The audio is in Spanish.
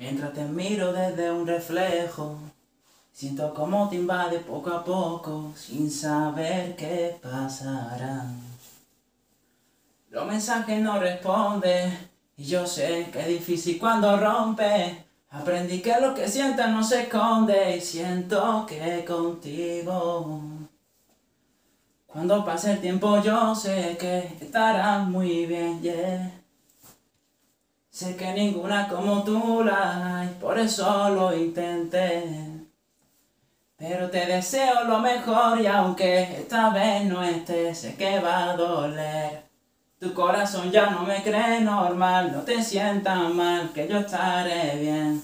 Mientras te miro desde un reflejo, siento como te invade poco a poco, sin saber qué pasará. Los mensajes no responden, y yo sé que es difícil cuando rompe. Aprendí que lo que sientes no se esconde, y siento que contigo. Cuando pase el tiempo yo sé que estarás muy bien, yeah. Sé que ninguna como tú la hay, por eso lo intenté. Pero te deseo lo mejor y aunque esta vez no estés, sé que va a doler. Tu corazón ya no me cree normal, no te sientas mal, que yo estaré bien.